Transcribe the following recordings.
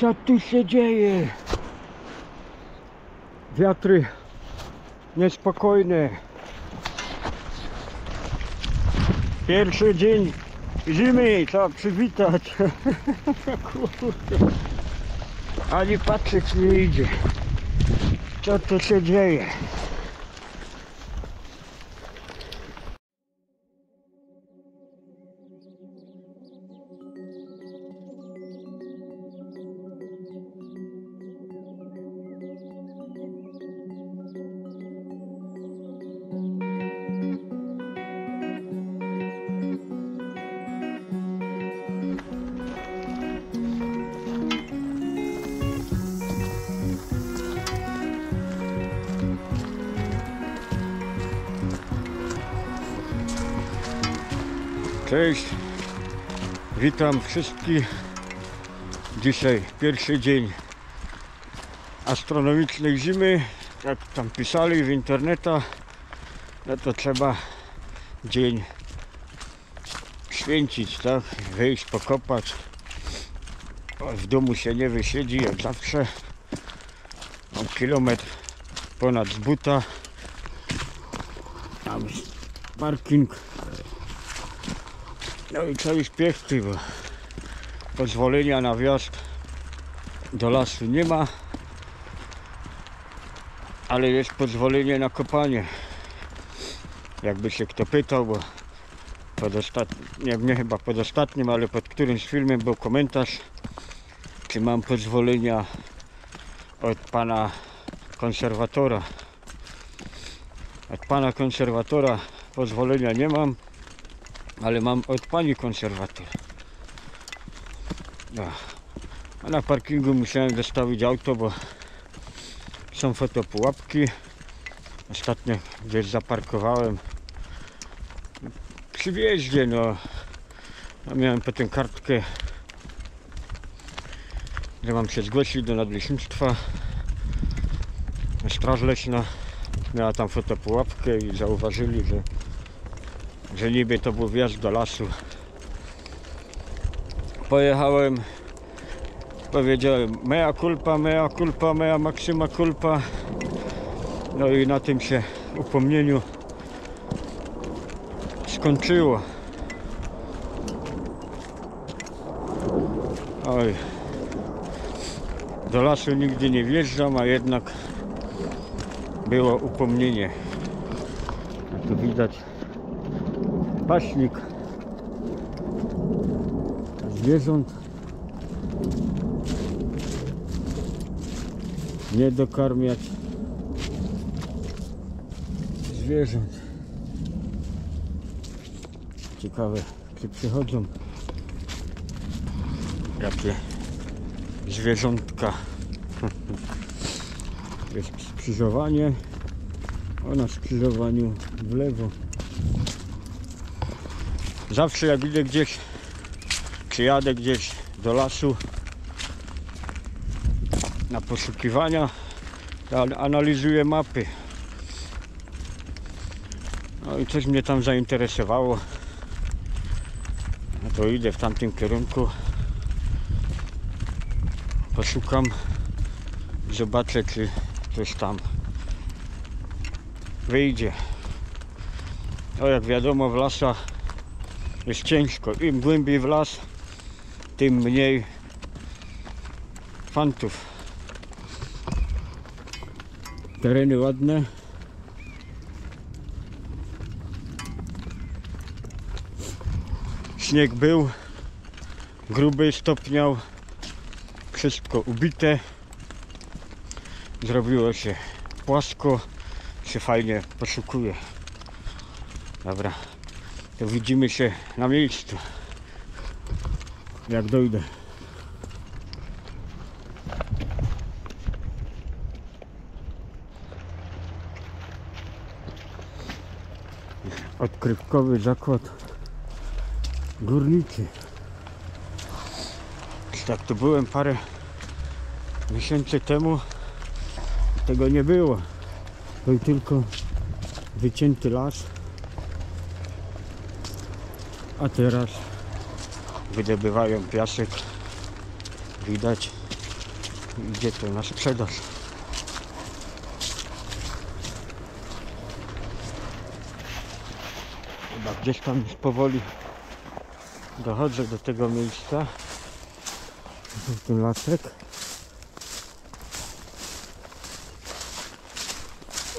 Co tu się dzieje? Wiatry niespokojne. Pierwszy dzień zimy, trzeba przywitać. Ani patrzeć nie idzie. Co tu się dzieje? Cześć, witam wszystkich. Dzisiaj pierwszy dzień astronomicznej zimy. Jak tam pisali w internetach, no to trzeba dzień święcić, tak? Wyjść, pokopać. W domu się nie wysiedzi jak zawsze. Mam kilometr ponad z buta. Tam parking no i cały śpiewki, bo pozwolenia na wjazd do lasu nie ma, ale jest pozwolenie na kopanie. Jakby się kto pytał, bo pod ostatnim, nie chyba pod ostatnim, ale pod którymś filmem był komentarz, czy mam pozwolenia od pana konserwatora. Od pana konserwatora pozwolenia nie mam ale mam od pani konserwator. A na parkingu musiałem zostawić auto, bo są fotopułapki. Ostatnio gdzieś zaparkowałem przy wjeździe, no. A miałem potem kartkę, że mam się zgłosić do nadleśnictwa. Straż Leśna miała tam fotopułapkę i zauważyli, że że niby to był wjazd do lasu. Pojechałem, powiedziałem mea culpa, mea culpa, mea maxima culpa. No i na tym się upomnieniu skończyło. Oj. Do lasu nigdy nie wjeżdżam, a jednak było upomnienie. Tu widać paśnik zwierząt nie dokarmiać zwierząt. Ciekawe czy przychodzą jakie zwierzątka. Jest skrzyżowanie o na skrzyżowaniu w lewo Zawsze jak idę gdzieś, czy jadę gdzieś do lasu na poszukiwania, analizuję mapy. No i coś mnie tam zainteresowało. No to idę w tamtym kierunku. Poszukam, zobaczę czy coś tam wyjdzie. No jak wiadomo w lasach jest ciężko. Im głębiej w las, tym mniej fantów. Tereny ładne. Śnieg był, gruby stopniał, wszystko ubite. Zrobiło się płasko, się fajnie poszukuje. Dobra, to widzimy się na miejscu. Jak dojdę. Odkrywkowy zakład górniczy. Tak to byłem parę miesięcy temu. Tego nie było. Był tylko wycięty las. A teraz wydobywają piasek. Widać. idzie to na sprzedaż. Chyba gdzieś tam już powoli dochodzę do tego miejsca. Ten lasek.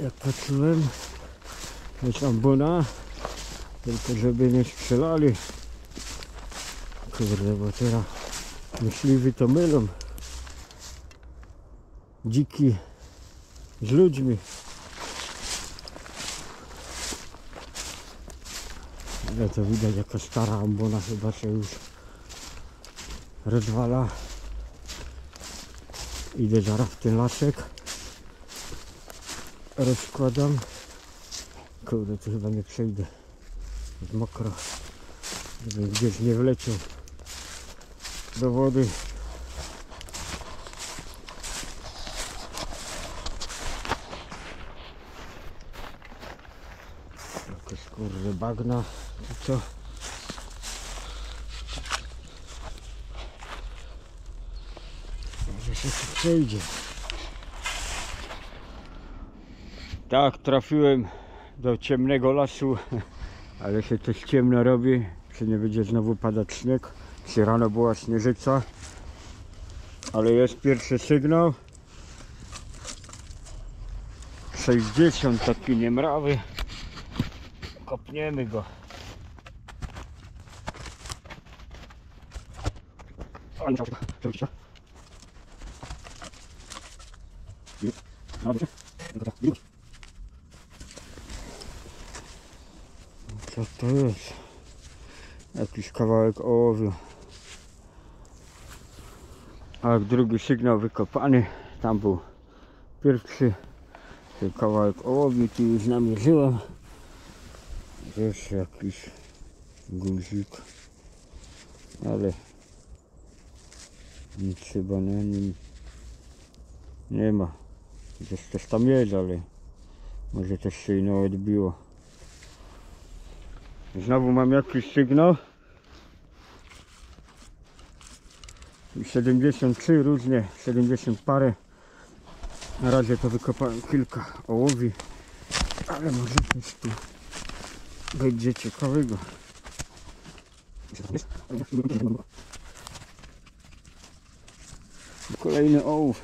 Jak patrzyłem, jest ambona, tylko żeby nie strzelali. Kurde, bo teraz myśliwi to mylą. Dziki z ludźmi. Ale to widać jaka stara ambona chyba się już rozwala. Idę zaraz w ten lasek. Rozkładam. Kurde, to chyba nie przejdę. Jest mokro. Żebym gdzieś nie wleciał do wody. Jakieś kurde bagna, czy co? Może się tu przejdzie. Tak, trafiłem do ciemnego lasu, ale się też ciemno robi, czy nie będzie znowu padać śnieg. Czy rano była śnieżyca, ale jest pierwszy sygnał. 60 taki niemrawy. Kopniemy go. Dobrze. Dobra, już. Co to jest? Jakiś kawałek ołowiu. A jak drugi sygnał wykopany, tam był pierwszy ten kawałek ołowiu, tu już namierzyłem. Jest jakiś guzik, ale nic chyba na nim nie ma. Gdzieś coś tam jest, ale może też się ino odbiło. Znowu mam jakiś sygnał. I 73 różnie, 70 parę. Na razie to wykopałem kilka ołowi, ale może coś tu będzie ciekawego. Kolejny ołów.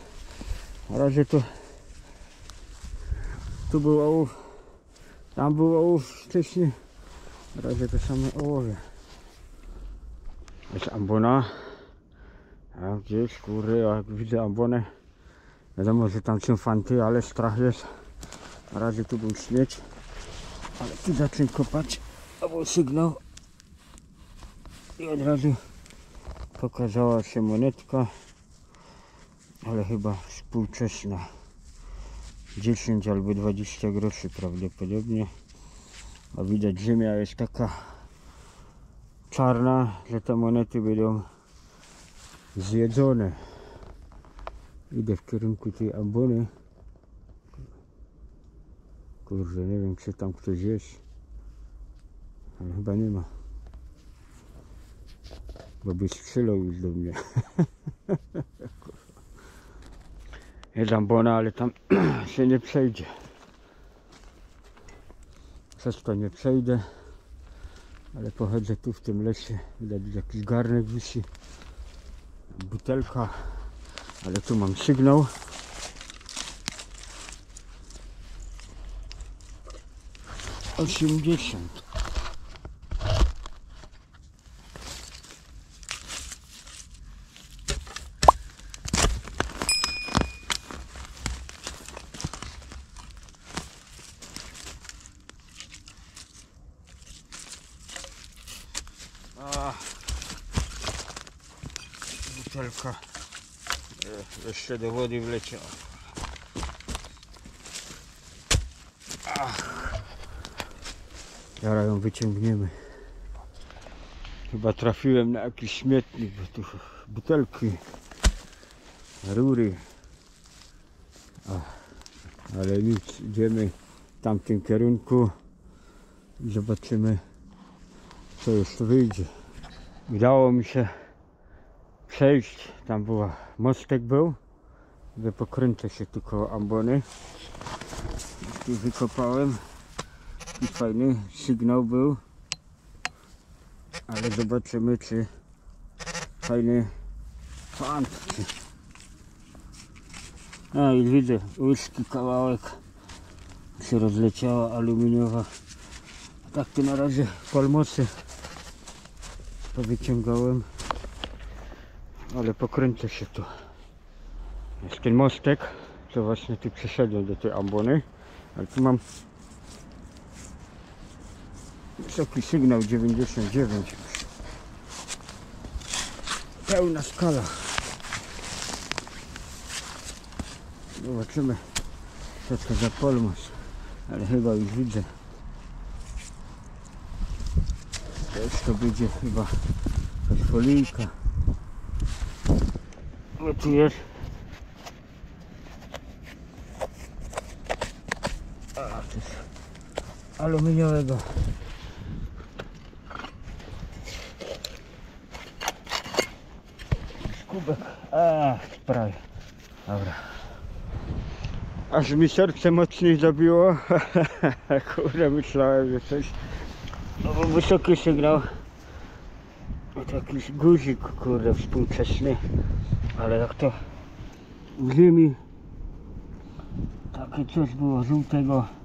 Na razie to tu był ołów, tam był ołów wcześniej. Razie to same ołowie. Jest ambona. A gdzieś, kurde, jak widzę ambonę. Wiadomo, że tam są fanty, ale strach jest. Na razie tu był śmieć. Ale tu zacznę kopać. Był sygnał. I od razu pokazała się monetka. Ale chyba współczesna. 10 albo 20 groszy prawdopodobnie. A widać ziemia jest taka czarna, że te monety będą zjedzone. Idę w kierunku tej ambony. Kurde, nie wiem czy tam ktoś jest. Ale chyba nie ma. Bo by strzelał już do mnie. Jest ambona, ale tam się nie przejdzie. Przez to nie przejdę. Ale pochodzę tu w tym lesie. Widać jakiś garnek wisi. Butelka. Ale tu mam sygnał. Osiemdziesiąt. A, butelka e, jeszcze do wody wleciała. Ach. Zaraz ją wyciągniemy. Chyba trafiłem na jakiś śmietnik, bo tu butelki, rury. Ach, ale nic, idziemy w tamtym kierunku i zobaczymy co jeszcze wyjdzie. Udało mi się przejść, tam była, mostek był Idę pokręcę się koło ambony. Tu wykopałem. I fajny sygnał był. Ale zobaczymy czy fajny fant. Czy... A i widzę łyżki kawałek się rozleciała aluminiowa. Tak to na razie polmosy powyciągałem. Ale pokręcę się tu. Jest ten mostek, co właśnie tu przeszedłem do tej ambony. Ale tu mam wysoki sygnał 99. Pełna skala. Zobaczymy co to za polmos. Ale chyba już widzę. Też to będzie chyba jakaś folijka. No tu jest. A, to jest aluminiowego. Kubek. A, prawie. Dobra. Aż mi serce mocniej zabiło. Kurde, myślałem, że coś. No bo wysoki sygnał. Jakiś guzik, kurde, współczesny. Ale jak to w ziemi takie coś było żółtego.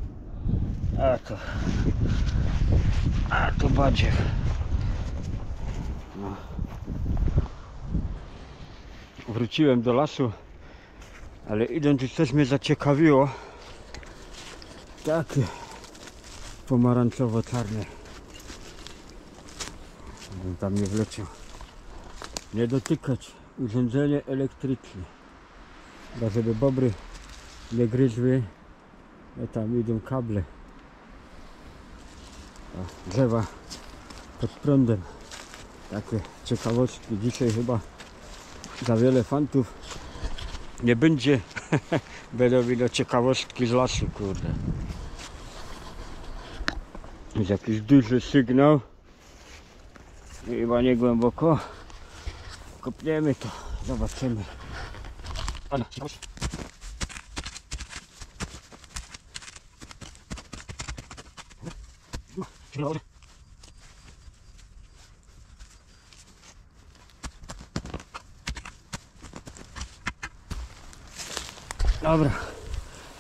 A to. A to badziew. No. Wróciłem do lasu, ale idąc już coś mnie zaciekawiło. Takie pomarańczowo-czarne. Tam nie wleciał. Nie dotykać. Urządzenie elektryczne. Żeby bobry nie gryzły. No tam idą kable. Drzewa pod prądem. Takie ciekawostki. Dzisiaj chyba za wiele fantów nie będzie. Będą widać ciekawostki z lasu, kurde. Jest jakiś duży sygnał. Chyba nie głęboko. Kopniemy to, zobaczymy. Ale, Dobra,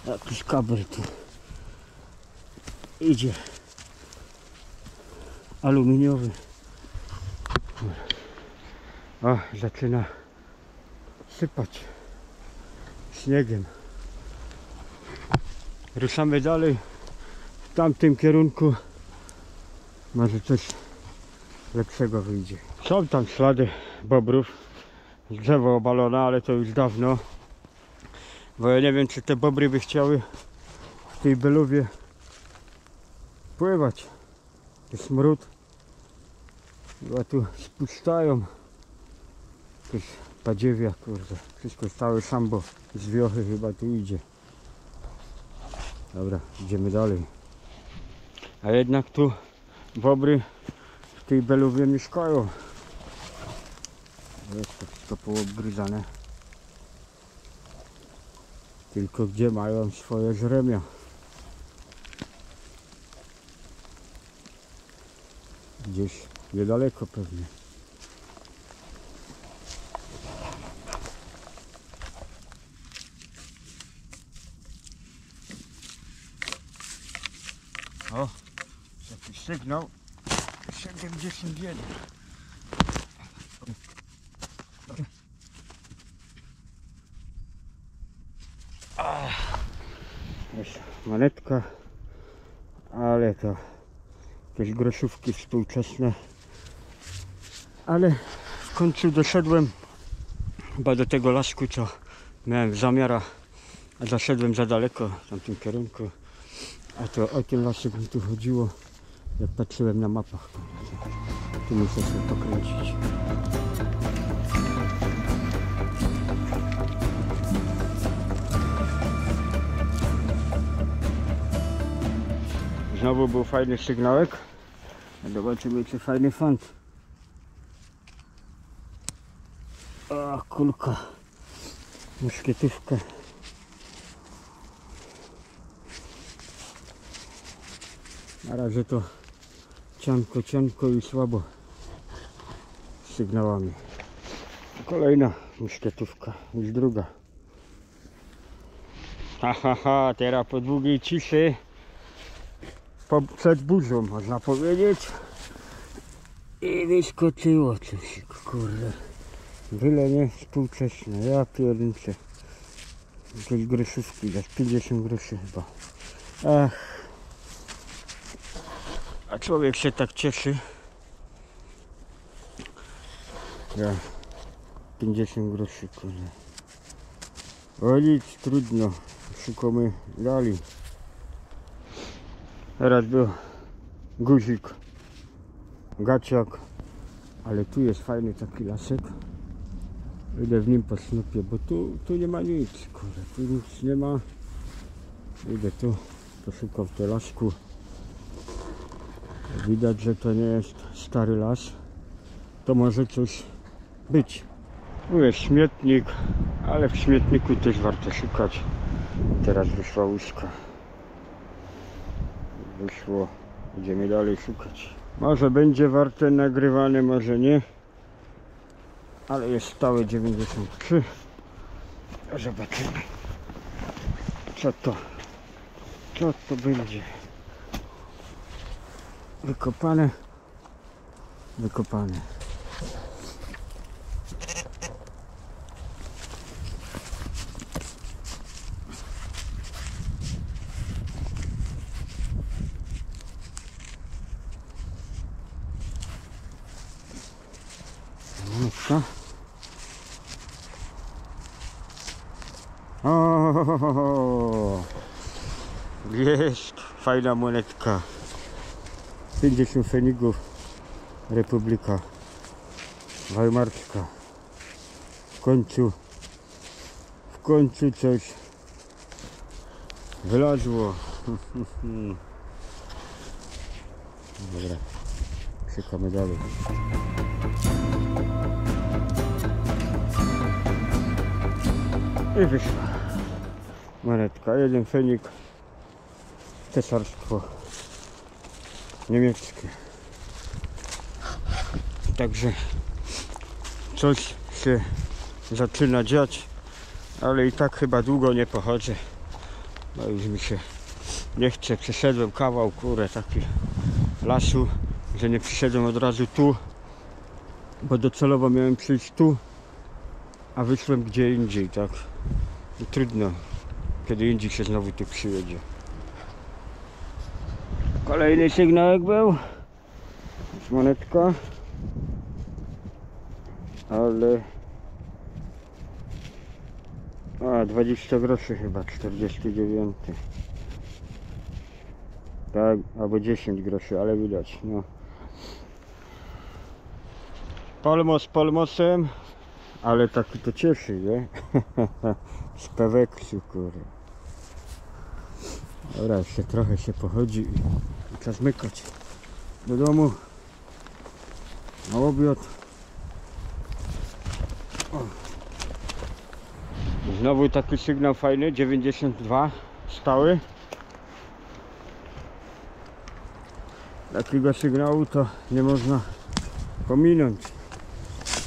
jakiś kabel tu idzie aluminiowy. O, zaczyna sypać śniegiem. Ruszamy dalej w tamtym kierunku. Może coś lepszego wyjdzie. Są tam ślady bobrów. Drzewo obalone, ale to już dawno. Bo ja nie wiem, czy te bobry by chciały w tej beluwie pływać. To smród. Chyba tu spuszczają. Jakieś badziewia, kurde. Wszystko stały szambo z wiochy chyba tu idzie. Dobra, idziemy dalej. A jednak tu bobry w tej beluwie mieszkają. Jest to wszystko. Tylko gdzie mają swoje źremia. Gdzieś niedaleko pewnie. O, sygnał. 71. Jest ale to jakieś groszówki współczesne. Ale w końcu doszedłem chyba do tego lasku, co miałem zamiara, a zaszedłem za daleko w tamtym kierunku. A to o ten lasek mi tu chodziło, jak patrzyłem na mapach. Tu muszę sobie pokręcić. Znowu był fajny sygnałek. Zobaczymy czy fajny fant. O, kulka. Muszkietówka. Na razie to cianko, cianko i słabo z sygnałami. Kolejna muszkietówka, już druga. Ha, ha, ha, teraz po długiej ciszy, po, przed burzą można powiedzieć. I wyskoczyło coś, kurde. Byle nie współczesne, ja pierdolę. Jakieś groszówki, za 50 groszy chyba. Ach. A człowiek się tak cieszy. Ja. 50 groszy, kurde. O nic, trudno. Szukamy dalej. Teraz był guzik, gaciak, ale tu jest fajny taki lasek. Idę w nim po snupie, bo tu, tu nie ma nic, kurde, tu nic nie ma. Idę tu, poszukam w tym lasku. Widać, że to nie jest stary las. To może coś być. Jest śmietnik, ale w śmietniku też warto szukać. Teraz wyszła łuska. Wyszło. Idziemy dalej szukać. Może będzie warte nagrywane, może nie. Ale jest stałe 93. Zobaczymy. Co to? Co to będzie? Wykopane. Wykopane. Monetka. O, jest fajna monetka. 50 fenigów. Republika Weimarska. W końcu, w końcu coś wylazło. Dobra, szukamy dalej. I wyszła monetka. Jeden fenik. Cesarstwo niemieckie. Także coś się zaczyna dziać, ale i tak chyba długo nie pochodzę. Bo już mi się nie chce. Przeszedłem kawał, kurę, taki lasu, że nie przyszedłem od razu tu, bo docelowo miałem przyjść tu, a wyszłem gdzie indziej, tak. I trudno, kiedy indziej się znowu tu przyjedzie. Kolejny sygnałek był. Monetka. Ale... A, 20 groszy chyba, 49. Tak, albo 10 groszy, ale widać, no. Polmos polmosem, ale taki to cieszy, nie? Z peweksu, kurde. Dobra, jeszcze trochę się pochodzi i czas mykać do domu na obiad. Znowu taki sygnał fajny, 92 stały. Takiego sygnału to nie można pominąć.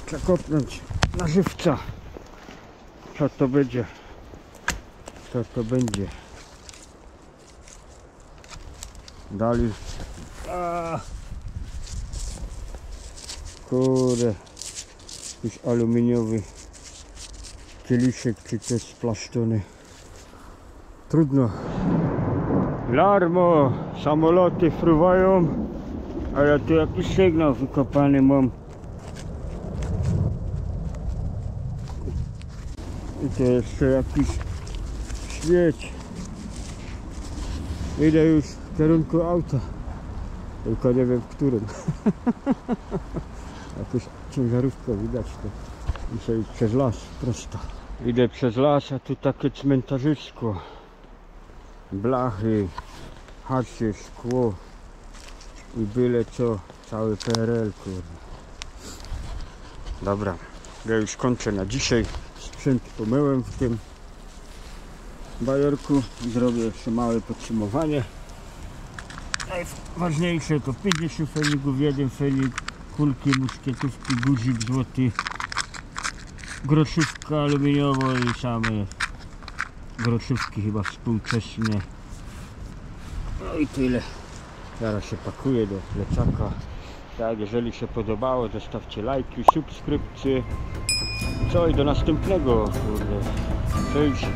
Trzeba kopnąć na żywca. Co to będzie? Co to będzie? Dali. Kurde. Jakiś aluminiowy kieliszek czy też splaszczony. Trudno. Larmo, samoloty fruwają, a ja tu jakiś sygnał wykopany mam. I to jeszcze jakiś świeć. Idę już w kierunku auta. Tylko nie wiem w którym. Jakąś ciężarówkę widać to. Muszę iść przez las prosto. Idę przez las, a tu takie cmentarzysko. Blachy, hacie, szkło i byle co, cały PRL kurde. Dobra, ja już kończę na dzisiaj. sprzęt pomyłem w tym bajerku. Zrobię jeszcze małe podsumowanie. Najważniejsze to 50 feligów, jeden felik, kulki, muszkietówki, guzik złoty, groszówka aluminiowa i same groszówki chyba współczesne. No i tyle. Zaraz się pakuję do plecaka. Tak, jeżeli się podobało, zostawcie lajki, subskrypcje. Co i do następnego. Cześć.